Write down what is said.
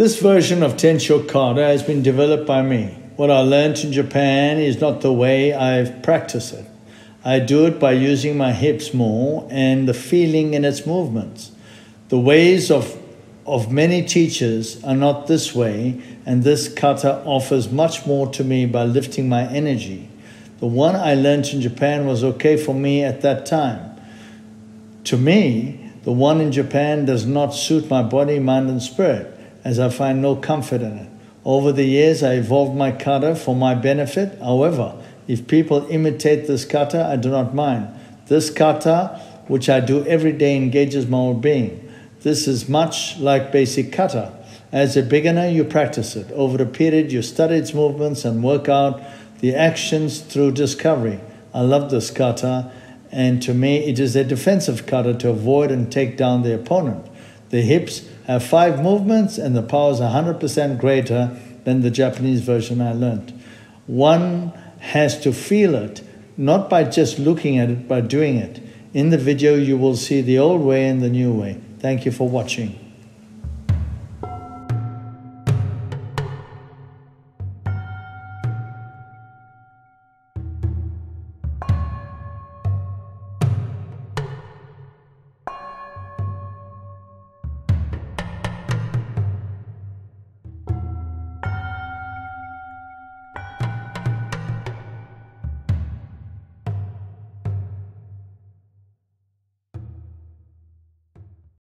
This version of Tensho Kata has been developed by me. What I learned in Japan is not the way I've practiced it. I do it by using my hips more and the feeling in its movements. The ways of, of many teachers are not this way, and this kata offers much more to me by lifting my energy. The one I learned in Japan was okay for me at that time. To me, the one in Japan does not suit my body, mind, and spirit, as I find no comfort in it. Over the years, I evolved my kata for my benefit. However, if people imitate this kata, I do not mind. This kata, which I do every day, engages my whole being. This is much like basic kata. As a beginner, you practice it. Over a period, you study its movements and work out the actions through discovery. I love this kata, and to me, it is a defensive kata to avoid and take down the opponent. The hips have five movements, and the power is 100% greater than the Japanese version I learned. One has to feel it, not by just looking at it, but doing it. In the video, you will see the old way and the new way. Thank you for watching.